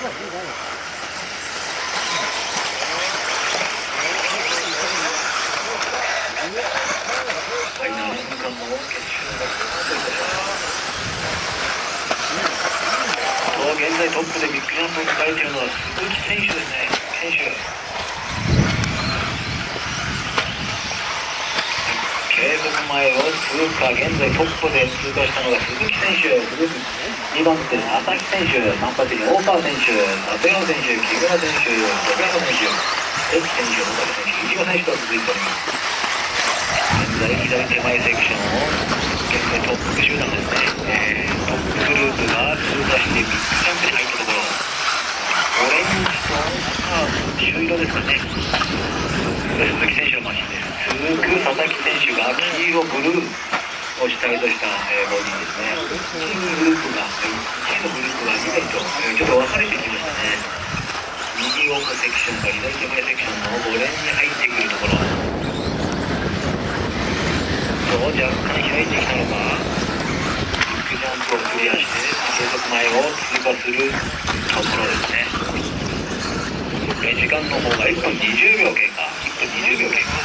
現在トップでビッグジャンプを抱えているのは鈴木選手です。ね選手継続前を通過現在トップで通過したのが鈴木選手2番手佐々木選手3番手に大川選手立山選手木村選手徳山選手関選手野崎選手飯島選手と続いております現在左手前セクションを現在トップ集団ですね、えー、トップグループが通過してビッグジャンプに入ったところオレンジと赤朱色ですかねこれ鈴木選手のマシンです続く佐々木選手が黄色ブルーを主体とした、えー、ボディですねチームグループが1のグループが2台と、えー、ちょっと分かれてきましたね右奥セクションか左手前セクションの5レンに入ってくるところ。と若干開いてきたのかビッグジャンプをクリアして継続前を通過するところ。ですね時間の方が1分20秒経過1分20秒経過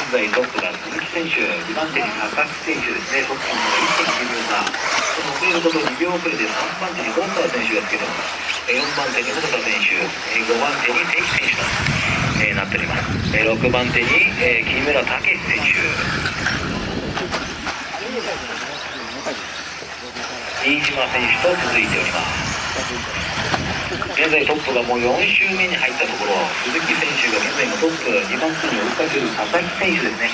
現在トップが鈴木選手2番手に高木選手ですねトップの方が1.9秒差その遅れること2秒遅れで3番手に大川選手がつけてます4番手に細田選手5番手に関選手とえー、なっております、6番手に、えー、木村武選手飯島選手と続いております現在トップがもう4周目に入ったところ鈴木選手が現在のトップ2番手に追いかける佐々木選手ですね。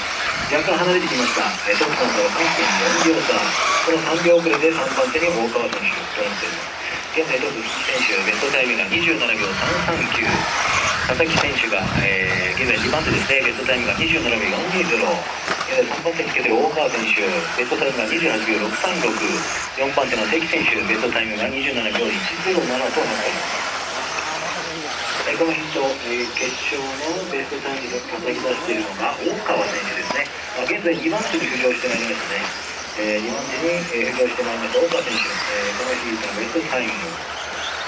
若干離れてきました、トップの差は3.4秒差。この3秒遅れで3番手に大川選手となっております。現在トップ鈴木選手ベストタイムが27秒339佐々木選手が、えー、現在2番手ですね。ベストタイムが27秒420現在3番手につけてる大川選手ベストタイムが28秒6364番手の関選手ベストタイムが27秒107となっております。このヒット、えー、決勝のベストタイムで叩き出しているのが大川選手ですね、まあ、現在2番手に浮上してまいりましたね、えー、2番手に、浮上してまいりました大川選手、えー、この日のベストタイム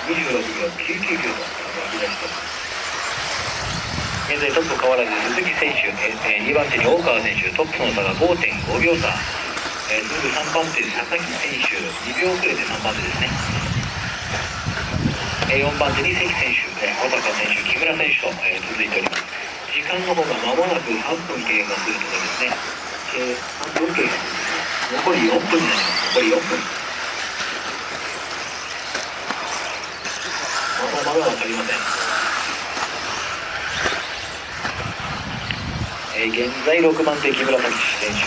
26秒999と書き出しております現在トップ変わらず鈴木選手、えー、2番手に大川選手トップの差が5.5秒差、えー、続く3番手佐々木選手2秒遅れて3番手ですね、えー、4番手に関選手、えー、小高選手木村選手と、えー、続いております時間の方が間もなく3分経過するところですね、えー、3分経過残り4分になります残り4分まだまだ分かりませんえー、現在6番手木村拓司選手、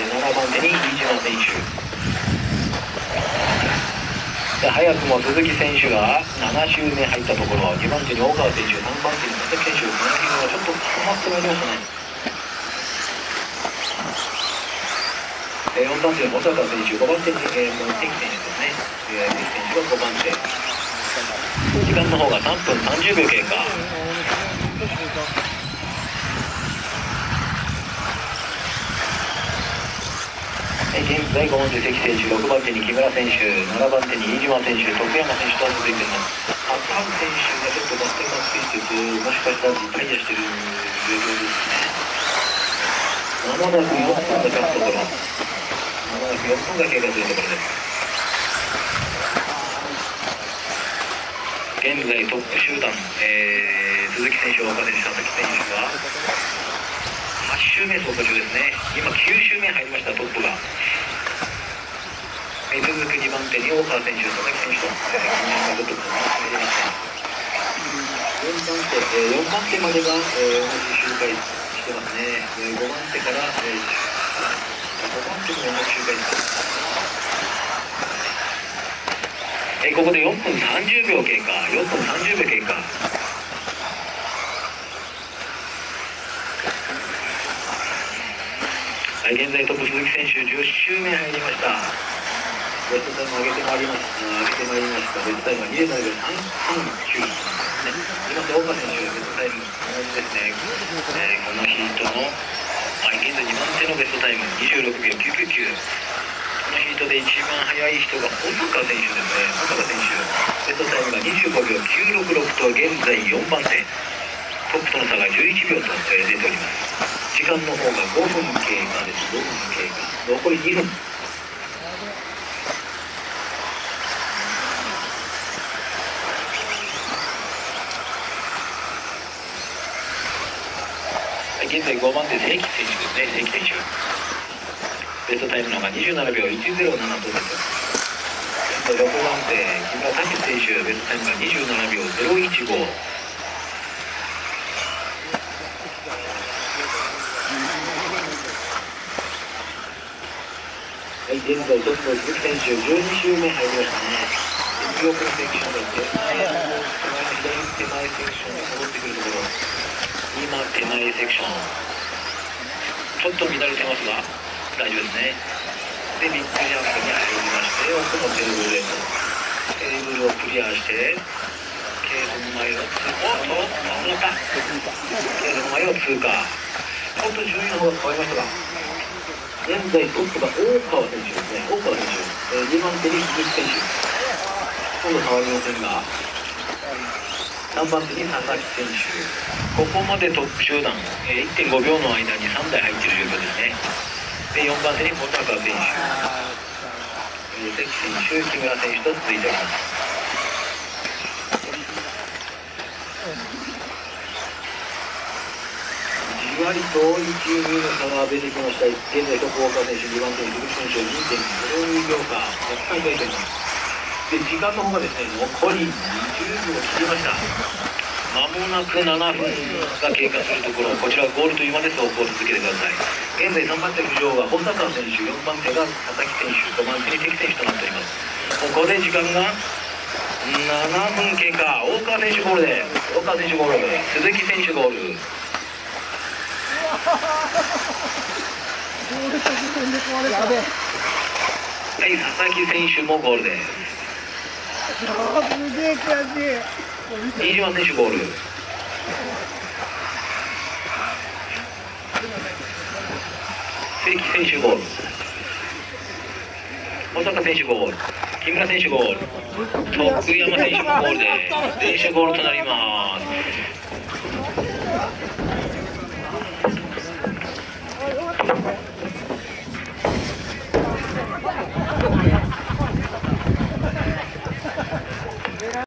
えー、7番手に飯島選手。早くも鈴木選手が7周目入ったところ2番手に大川選手3番手に佐々木選手この辺がちょっと固まってまいりましたね。え、4番手の保坂選手5番手に、えー、関選手ですね、えー、関選手が5番手。時間の方が3分30秒経過。現在5番手関選手6番手に木村選手7番手に飯島選手徳山選手と続いています赤羽選手がちょっとバッテンがついててもしかしたらリタイアしてる状況ですねまもなく4分が経つところまもなく4分が経過というところです現在トップ集団、えー、鈴木選手、岡選手、佐々木選手が8周目走行中ですね。今9周目入りましたトップが。続く2番手に大川選手、佐々木選手と、えー、ちょっと入りました。4番手、えー、4番手までが、えー、同じ周回してますね。えー、5番手から、えー、5番手も同じ周回です。えー、ここで4分30秒経過、4分30秒経過。はい、現在トップ鈴木選手10周目入りました。ベストタイム上げてまいりました上げてまいりましたベストタイムは2 0 3 3 9ね今大川選手ベストタイム同じですね、えー、このヒートの、はい、現在2番手のベストタイム26秒999このヒートで一番速い人が細川選手ですね細川選手ベストタイムが25秒966と現在4番手トップとの差が11秒と出ております時間の方が5分経過です5分経過残り2分現在5番手正規選手。ですね正規選手ベストタイムの方が27秒107と出てます現在6番手木村武選手ベストタイムが27秒015はい、現在トップの鈴木選手12周目入りましたね。記録のセクションが手前左手前セクションに戻ってくるところ今手前セクション。ちょっと乱れてますが大丈夫ですね。でビッグジャンプに入りまして奥のテーブルへとテーブルをクリアしてケーブル前を通過。おっと真ん中ケーブル前を通過。ちょっと順位の方が変わりましたが現在トップが大川選手ですね。大川選手、え、2番手に鈴木選手。ほとんど変わりませんが3番手に佐々木選手ここまでトップ集団、えー、1.5秒の間に3台入っている状況です。ねで4番手に小高選手、えー、関選手木村選手と続いておりますじわりと1球2の差が出てきました現在トップウォーカー選手2番手に鈴木選手2.02秒間若干開いておりますで時間の方がですね残り20秒切りましたまもなく7分が経過するところこちらゴールというまで走行を続けてください現在3番手浮上が保坂選手4番手が佐々木選手5番手に関選手となっておりますここで時間が7分経過大川選手ゴールで大川選手ゴール鈴木選手ゴールはい佐々木選手もゴールですすげえ悔しい。飯島選手ボール。関選手ゴール小坂選手ゴール木村選手ゴール徳山選手ゴールで選手ゴールとなります